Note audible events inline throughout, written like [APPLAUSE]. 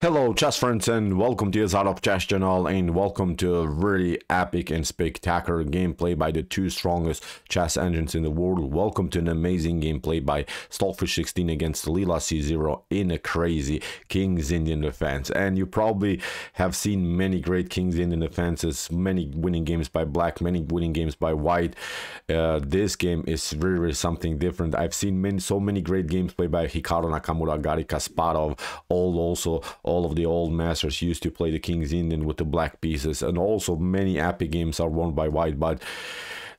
Hello chess friends and welcome to the Jozarov Chess channel and welcome to a really epic and spectacular gameplay by the two strongest chess engines in the world. Welcome to an amazing gameplay by Stockfish 16 against Leela C0 in a crazy King's Indian defense. And you probably have seen many great King's Indian defenses, many winning games by black, many winning games by white. Uh, this game is really, really something different. I've seen many, so many great games played by Hikaru Nakamura, Garry Kasparov, all also all of the old masters used to play the King's Indian with the black pieces, and also many epic games are won by white, but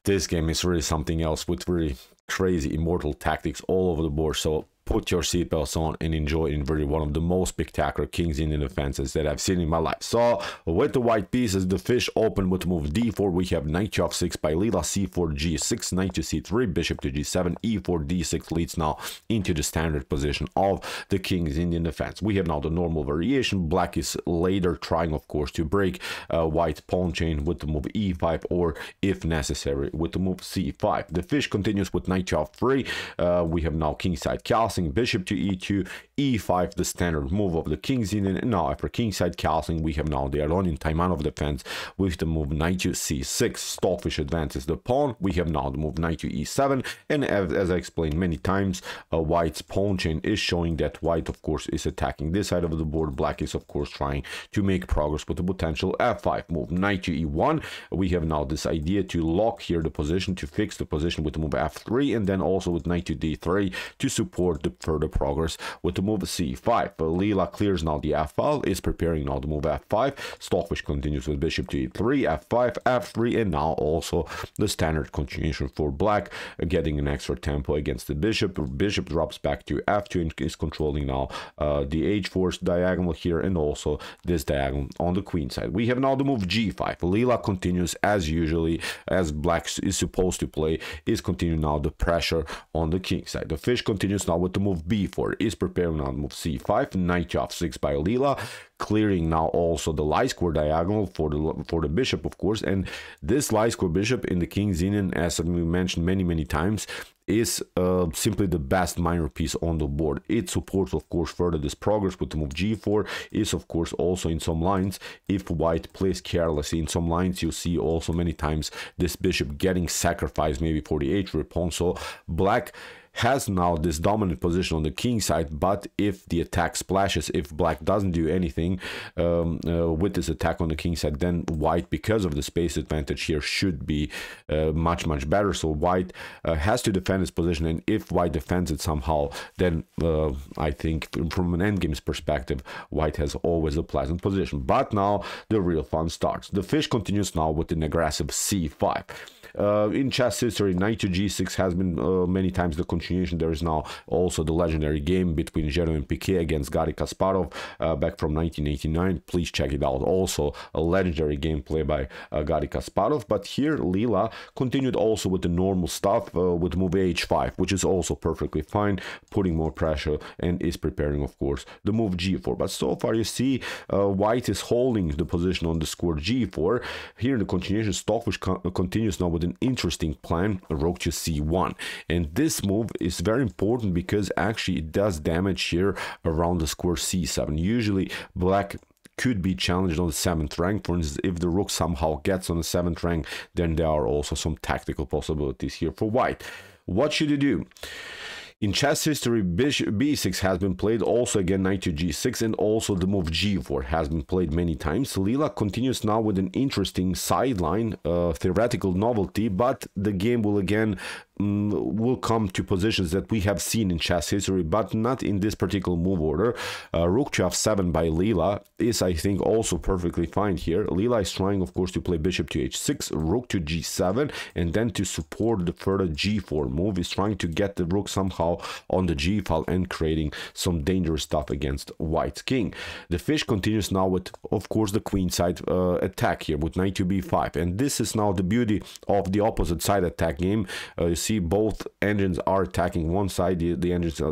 this game is really something else with really crazy immortal tactics all over the board. So put your seatbelts on and enjoy inverted one of the most spectacular King's Indian defenses that I've seen in my life. So with the white pieces, the fish open with move d4. We have knight to f6 by Leela, c4, g6, knight to c3, bishop to g7, e4, d6 leads now into the standard position of the King's Indian defense. We have now the normal variation. Black is later trying, of course, to break uh, white pawn chain with the move e5 or, if necessary, with the move c5. The fish continues with knight to f3. Uh, we have now kingside castling castling, bishop to e2, e5, the standard move of the king's indian. And now after kingside castling, we have now the Aronin Taimanov defense with the move knight to c6. Stockfish advances the pawn. We have now the move knight to e7. And as, as I explained many times, uh, white's pawn chain is showing that white, of course, is attacking this side of the board. Black is, of course, trying to make progress with the potential f5 move. Knight to e1. We have now this idea to lock here the position, to fix the position with the move f3, and then also with knight to d3 to support the further progress with the move c5. But Leela clears now the f file, is preparing now the move f5. Stockfish continues with bishop to e3, f5, f3, and now also the standard continuation for black, getting an extra tempo against the bishop. Bishop drops back to f2 and is controlling now uh, the h4 diagonal here and also this diagonal on the queen side. We have now the move g5. Leela continues as usually, as black is supposed to play, is continuing now the pressure on the king side. The fish continues now with the move b4 is preparing now move c5 knight f6 by Leela, clearing now also the light square diagonal for the for the bishop of course and this light square bishop in the king's indian as we mentioned many many times is uh, simply the best minor piece on the board. It supports, of course, further this progress with the move g4. Is, of course, also in some lines, if white plays carelessly in some lines, you see also many times this bishop getting sacrificed maybe for the h pawn. So black has now this dominant position on the king side but if the attack splashes if black doesn't do anything um, uh, with this attack on the king side then white because of the space advantage here should be uh, much much better. So white uh, has to defend his position and if white defends it somehow then uh, i think from an endgame's perspective white has always a pleasant position. But now the real fun starts. The fish continues now with an aggressive c5 uh, in chess history, knight to g6 has been uh, many times the continuation. There is now also the legendary game between Jeroen Piket against Garry Kasparov uh, back from 1989. Please check it out. Also a legendary gameplay by uh, Garry Kasparov. But here Leela continued also with the normal stuff uh, with move h5, which is also perfectly fine, putting more pressure and is preparing, of course, the move g4. But so far you see uh, White is holding the position on the square g4. Here in the continuation, Stockfish co continues now with an interesting plan, rook to c1. And this move is very important because actually it does damage here around the square c7. Usually black could be challenged on the seventh rank. For instance, if the rook somehow gets on the seventh rank, then there are also some tactical possibilities here for white. What should you do? In chess history, bishop b6 has been played, also again knight to g6, and also the move g4 has been played many times. Leela continues now with an interesting sideline, uh, theoretical novelty, but the game will again will come to positions that we have seen in chess history, but not in this particular move order. Uh, Rook to f7 by Leela is, I think, also perfectly fine here. Leela is trying, of course, to play bishop to h6, rook to g7, and then to support the further g4 move. Is trying to get the rook somehow on the g file and creating some dangerous stuff against white's king. The fish continues now with, of course, the queen side uh, attack here with knight to b5, and this is now the beauty of the opposite side attack game. Uh, you see see both engines are attacking one side, the, the engines, uh,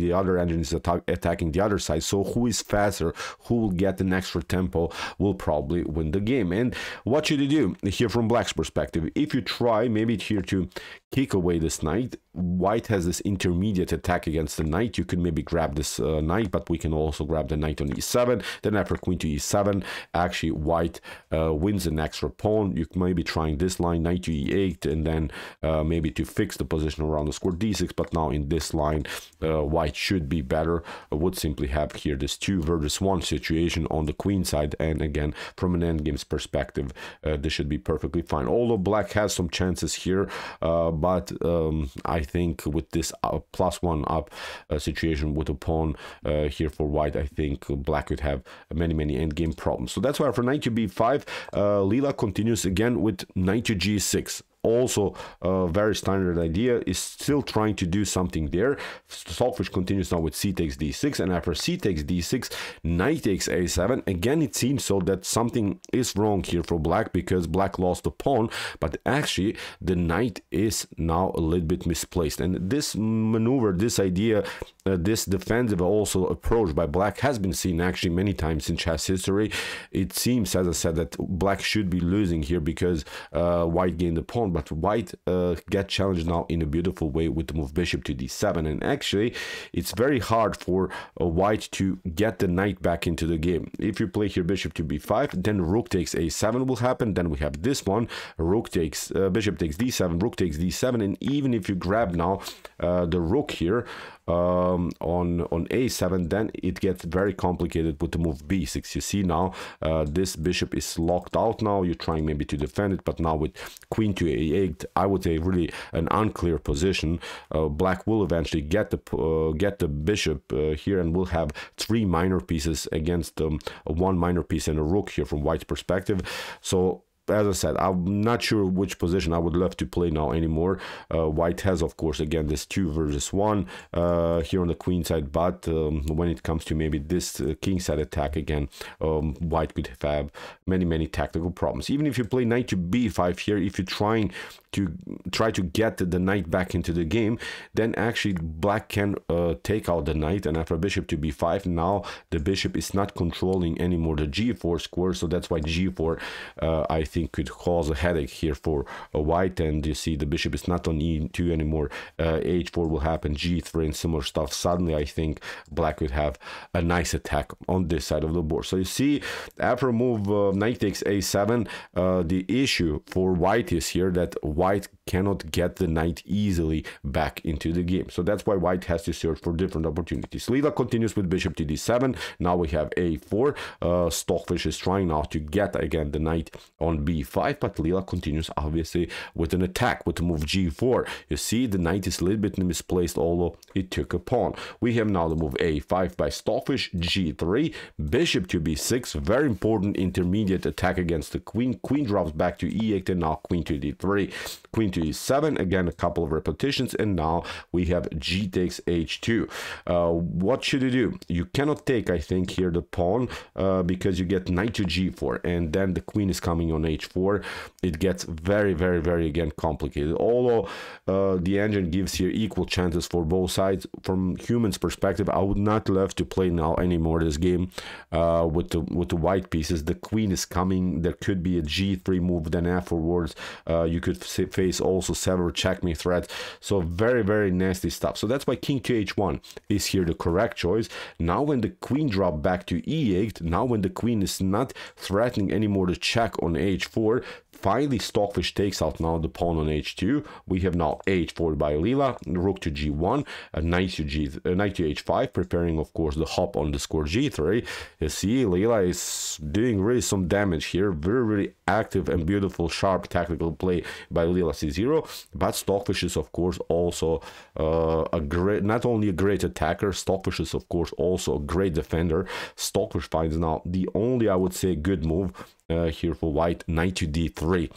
the other engine is attack, attacking the other side. So who is faster, who will get an extra tempo, will probably win the game. And what should you do here from Black's perspective? If you try maybe here to kick away this knight. White has this intermediate attack against the knight. You could maybe grab this uh, knight, but we can also grab the knight on e7. Then after queen to e7, actually white uh, wins an extra pawn. You may be trying this line, knight to e8, and then uh, maybe to fix the position around the square d6. But now in this line, uh, white should be better. I would simply have here this two versus one situation on the queen side. And again, from an endgame's perspective, uh, this should be perfectly fine. Although black has some chances here, uh, but um, I think with this plus one up uh, situation with a pawn uh, here for white, I think black could have many, many endgame problems. So that's why for knight to b5, uh, Leela continues again with knight to g6 also a very standard idea is still trying to do something there. Stockfish continues now with c takes d6 and after c takes d6 knight takes a7 again it seems so that something is wrong here for black because black lost the pawn but actually the knight is now a little bit misplaced. And this maneuver this idea uh, this defensive also approach by black has been seen actually many times in chess history. It seems as i said that black should be losing here because uh, white gained the pawn but white uh, get challenged now in a beautiful way with the move bishop to d7 and actually it's very hard for uh, white to get the knight back into the game. If you play here bishop to b5 then rook takes a7 will happen. Then we have this one. Rook takes uh, bishop takes d7 rook takes d7 and even if you grab now uh, the rook here um, on on a7 then it gets very complicated with the move b6 you see now uh, this bishop is locked out now. You're trying maybe to defend it but now with queen to a8 i would say really an unclear position. Uh, black will eventually get the uh, get the bishop uh, here and will have three minor pieces against um, one minor piece and a rook here from white's perspective. So as I said, I'm not sure which position I would love to play now anymore. Uh, white has, of course, again, this two versus one uh, here on the queen side, but um, when it comes to maybe this uh, king side attack again, um, white could have many, many tactical problems. Even if you play knight to b5 here, if you're trying to try to get the knight back into the game, then actually black can uh, take out the knight, and after bishop to b5, now the bishop is not controlling anymore the g4 square, so that's why g4, uh, I think think could cause a headache here for white and you see the bishop is not on e2 anymore. Uh, h4 will happen g3 and similar stuff. Suddenly i think black could have a nice attack on this side of the board. So you see after move uh, knight takes a7 uh, the issue for white is here that white cannot get the knight easily back into the game. So that's why white has to search for different opportunities. Leela continues with bishop to d7 now we have a4 uh, stockfish is trying now to get again the knight on b5 but Leela continues obviously with an attack with the move g4 you see the knight is a little bit misplaced although it took a pawn. We have now the move a5 by Stockfish g3 bishop to b6 very important intermediate attack against the queen. Queen drops back to e8 and now queen to d3 queen to e7 again a couple of repetitions and now we have g takes h2 uh, what should you do? You cannot take I think here the pawn uh, because you get knight to g4 and then the queen is coming on h4 it gets very very very again complicated. Although uh, the engine gives here equal chances for both sides. From humans perspective I would not love to play now anymore this game uh, with the with the white pieces. The queen is coming. There could be a g3 move then afterwards uh, you could face also several checkmate threats so very very nasty stuff so that's why king to h1 is here the correct choice now when the queen drop back to e8 now when the queen is not threatening anymore the check on h4 Finally, Stockfish takes out now the pawn on h2. We have now h4 by Leela, rook to g1, a knight to g, a knight to h5, preparing of course the hop on the square g3. You see, Leela is doing really some damage here. Very, really active and beautiful, sharp tactical play by Leela c0. But Stockfish is of course also uh, a great, not only a great attacker, Stockfish is of course also a great defender. Stockfish finds now the only, I would say, good move uh, here for white knight to d3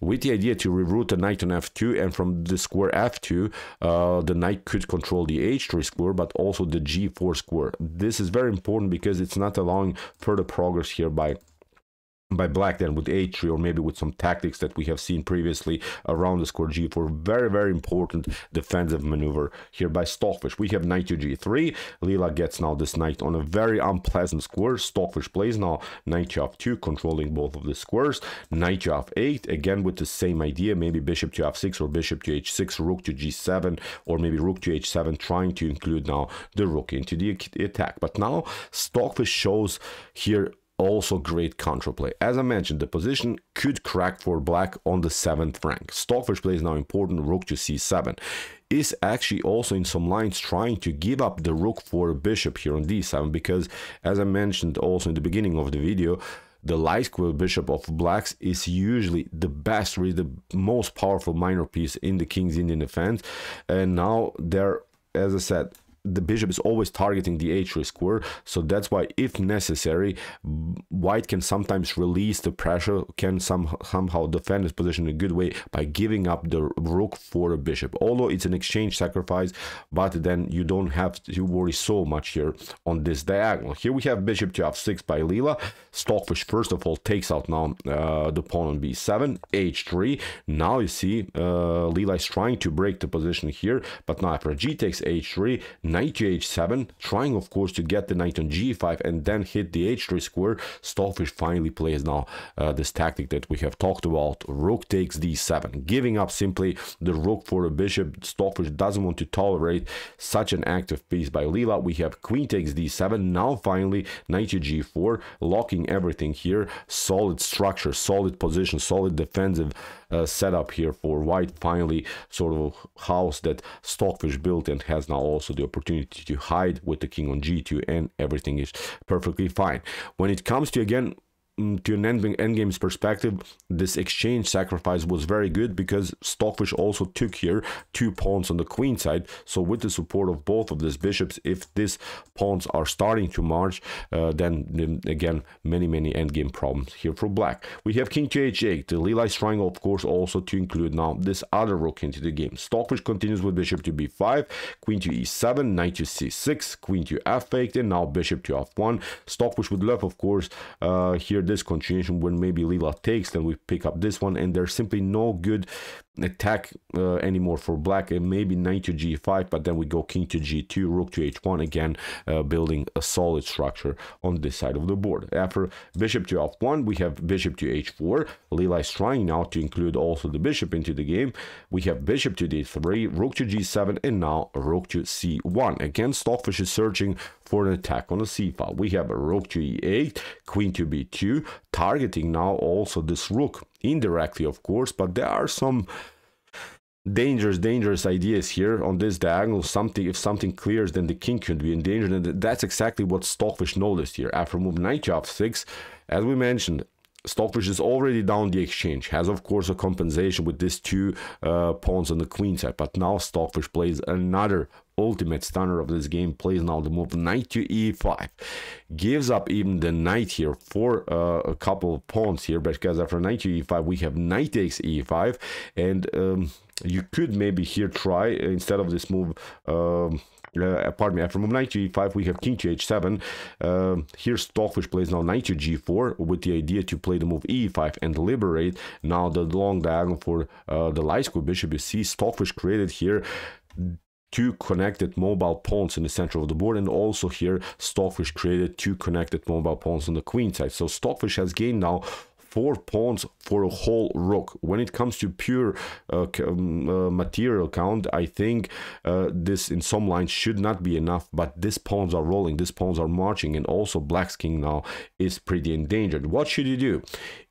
with the idea to reroute the knight on f2 and from the square f2 uh, the knight could control the h3 square but also the g4 square this is very important because it's not allowing further progress here by by black then with h3 or maybe with some tactics that we have seen previously around the square g4 very very important defensive maneuver here by stockfish. We have knight to g3 leela gets now this knight on a very unpleasant square. Stockfish plays now knight to f2 controlling both of the squares. Knight to f8 again with the same idea maybe bishop to f6 or bishop to h6 rook to g7 or maybe rook to h7 trying to include now the rook into the attack. But now stockfish shows here also great counterplay. As I mentioned, the position could crack for black on the 7th rank. Stockfish plays now important rook to c7 is actually also in some lines trying to give up the rook for a bishop here on d7 because as I mentioned also in the beginning of the video the light square bishop of blacks is usually the best really the most powerful minor piece in the king's indian defense and now they're as i said the bishop is always targeting the h3 square so that's why if necessary white can sometimes release the pressure can some, somehow defend his position in a good way by giving up the rook for a bishop. Although it's an exchange sacrifice but then you don't have to worry so much here on this diagonal. Here we have bishop to f6 by Leela. Stockfish first of all takes out now uh, the pawn on b7 h3 now you see uh, Leela is trying to break the position here but now after g takes h3 knight to h7, trying of course to get the knight on g5 and then hit the h3 square. Stockfish finally plays now uh, this tactic that we have talked about. Rook takes d7, giving up simply the rook for a bishop. Stockfish doesn't want to tolerate such an active piece by Leela. We have queen takes d7. Now finally knight to g4, locking everything here. Solid structure, solid position, solid defensive uh, setup here for white. Finally, sort of house that Stockfish built and has now also the opportunity to hide with the king on g2 and everything is perfectly fine. When it comes to again to an end, endgame's perspective, this exchange sacrifice was very good because Stockfish also took here two pawns on the queen side. So with the support of both of these bishops, if these pawns are starting to march, uh, then, again, many, many endgame problems here for black. We have king to h8. The Leela triangle, of course, also to include now this other rook into the game. Stockfish continues with bishop to b5, queen to e7, knight to c6, queen to f8, and now bishop to f1. Stockfish would love, of course, uh, here this continuation when maybe Leela takes, then we pick up this one, and there's simply no good attack uh, anymore for black and maybe knight to g5 but then we go king to g2 rook to h1 again uh, building a solid structure on this side of the board. After bishop to f1 we have bishop to h4 Leela is trying now to include also the bishop into the game. We have bishop to d3 rook to g7 and now rook to c1 again stockfish is searching for an attack on the c file we have a rook to e8 queen to b2 targeting now also this rook indirectly of course but there are some dangerous dangerous ideas here on this diagonal. Something if something clears then the king could be in danger. And that's exactly what stockfish noticed here. After move knight to f6 as we mentioned Stockfish is already down the exchange, has of course a compensation with these two uh, pawns on the queen side, but now Stockfish plays another ultimate stunner of this game plays now the move knight to e5 gives up even the knight here for uh, a couple of pawns here. Because after knight to e5 we have knight takes e5 and um, you could maybe here try instead of this move um, uh, pardon me, after move knight to e5, we have king to h7. Uh, here, Stockfish plays now knight to g4 with the idea to play the move e5 and liberate now the long diagonal for uh, the light square bishop. You see, Stockfish created here two connected mobile pawns in the center of the board and also here Stockfish created two connected mobile pawns on the queen side. So Stockfish has gained now four pawns for a whole rook. When it comes to pure uh, um, uh, material count, I think uh, this in some lines should not be enough, but these pawns are rolling, these pawns are marching, and also Black's king now is pretty endangered. What should you do?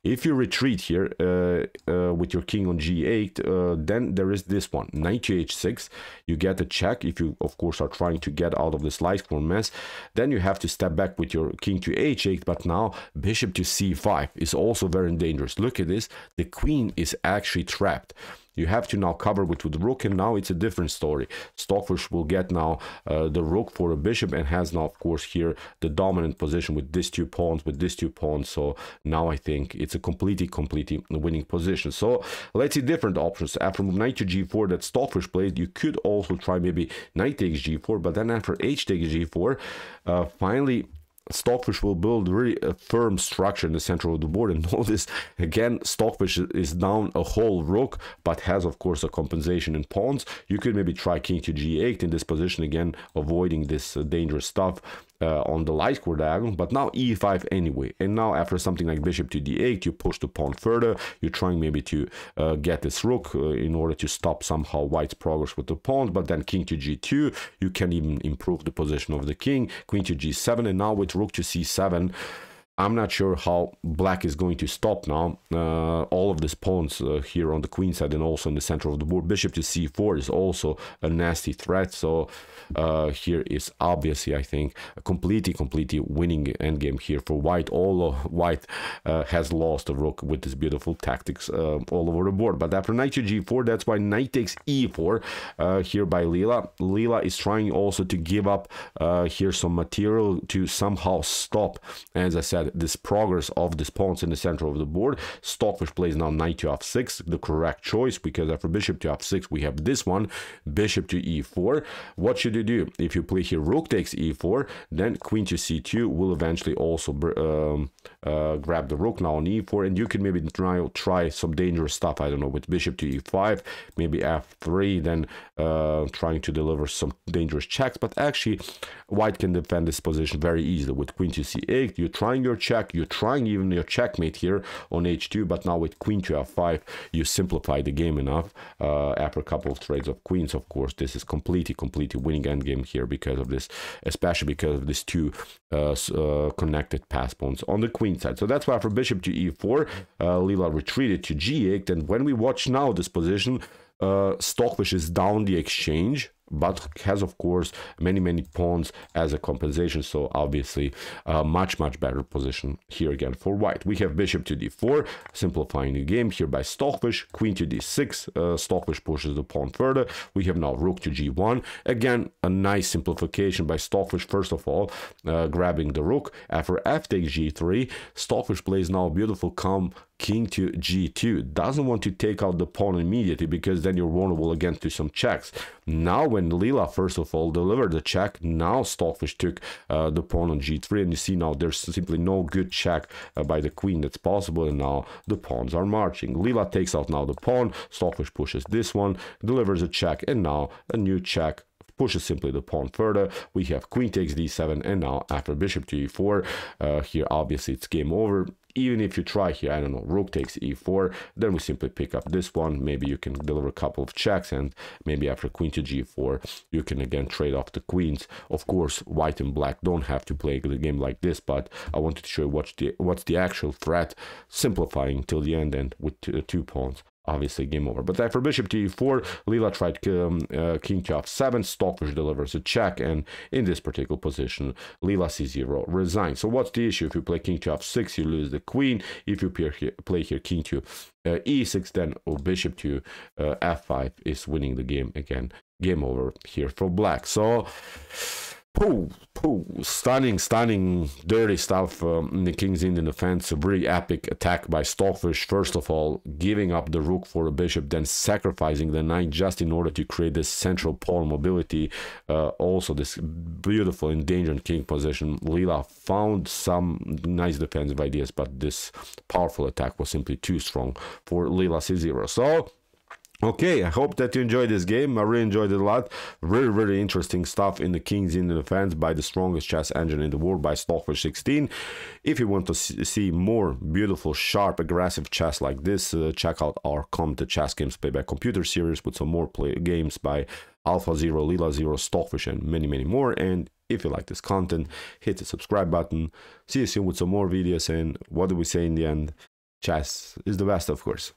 If you retreat here uh, uh, with your king on g8, uh, then there is this one, knight to h6. You get a check if you, of course, are trying to get out of this light square mess. Then you have to step back with your king to h8, but now bishop to c5 is also very dangerous. Look at this, the queen is actually trapped. You have to now cover with, the rook, and now it's a different story. Stockfish will get now uh, the rook for a bishop and has now, of course, here the dominant position with these two pawns, with these two pawns. So now I think it's a completely, completely winning position. So let's see different options. After move knight to g4 that Stockfish played, you could also try maybe knight takes g4, but then after h takes g4, uh, finally Stockfish will build really a firm structure in the center of the board. And [LAUGHS] notice again, Stockfish is down a whole rook, but has of course a compensation in pawns. You could maybe try king to g8 in this position again, avoiding this uh, dangerous stuff uh, on the light square diagonal, but now e5 anyway. And now after something like bishop to d8, you push the pawn further. You're trying maybe to uh, get this rook uh, in order to stop somehow white's progress with the pawn, but then king to g2, you can even improve the position of the king, queen to g7, and now with rook to c7, I'm not sure how black is going to stop now. Uh, all of these pawns uh, here on the queen side and also in the center of the board. Bishop to c4 is also a nasty threat. So uh, here is obviously, I think, a completely, completely winning endgame here for white. Although white uh, has lost a rook with this beautiful tactics uh, all over the board. But after knight to g4, that's why knight takes e4 uh, here by Leela. Leela is trying also to give up here some material to somehow stop, as I said, this progress of these pawns in the center of the board. Stockfish plays now knight to f6, the correct choice, because after bishop to f6, we have this one, bishop to e4. What should you do? If you play here rook takes e4, then queen to c2 will eventually also um, uh, grab the rook now on e4, and you can maybe try, try some dangerous stuff, I don't know, with bishop to e5, maybe f3, then uh, trying to deliver some dangerous checks, but actually white can defend this position very easily with queen to c8, you're trying your check. You're trying even your checkmate here on h2, but now with queen to f5, you simplify the game enough. Uh, after a couple of trades of queens, of course, this is completely, completely winning endgame here because of this, especially because of these two uh, uh, connected pass pawns on the queen side. So that's why for bishop to e4, uh, Leela retreated to g8. And when we watch now this position, uh, Stockfish is down the exchange but has of course many many pawns as a compensation. So obviously a much much better position here again for white. We have bishop to d4 simplifying the game here by stockfish. Queen to d6 uh, stockfish pushes the pawn further. We have now rook to g1 again a nice simplification by stockfish. First of all uh, grabbing the rook. After f takes g3 stockfish plays now a beautiful calm king to g2 doesn't want to take out the pawn immediately because then you're vulnerable again to some checks. Now when Leela first of all delivered the check now Stockfish took uh, the pawn on g3 and you see now there's simply no good check uh, by the queen that's possible and now the pawns are marching. Leela takes out now the pawn Stockfish pushes this one delivers a check and now a new check pushes simply the pawn further. We have queen takes d7, and now after bishop to e4, uh, here obviously it's game over even if you try here, I don't know, rook takes e4, then we simply pick up this one. Maybe you can deliver a couple of checks, and maybe after queen to g4, you can again trade off the queens. Of course, white and black don't have to play the game like this, but I wanted to show you what's the, what's the actual threat, simplifying till the end and with two, uh, two pawns obviously game over. But after bishop to e4, Leela tried um, uh, king to f7, Stockfish delivers a check, and in this particular position, Leela c0 resigns. So what's the issue? If you play king to f6, you lose the queen. If you play here, play here king to uh, e6, then bishop to uh, f5 is winning the game again. Game over here for black. So Pooh, pooh, stunning, stunning, dirty stuff um, in the King's Indian defense. A very epic attack by Stockfish. First of all, giving up the rook for a bishop, then sacrificing the knight just in order to create this central pawn mobility. Uh, also, this beautiful endangered king position. Leela found some nice defensive ideas, but this powerful attack was simply too strong for Leela C0. So, Okay, I hope that you enjoyed this game. I really enjoyed it a lot. Very, very interesting stuff in the King's Indian defense by the strongest chess engine in the world by Stockfish 16. If you want to see more beautiful, sharp, aggressive chess like this, uh, check out our Come to Chess Games Play by Computer series with some more play games by Alpha Zero, Leela Zero, Stockfish, and many, many more. And if you like this content, hit the subscribe button. See you soon with some more videos. And what do we say in the end? Chess is the best, of course.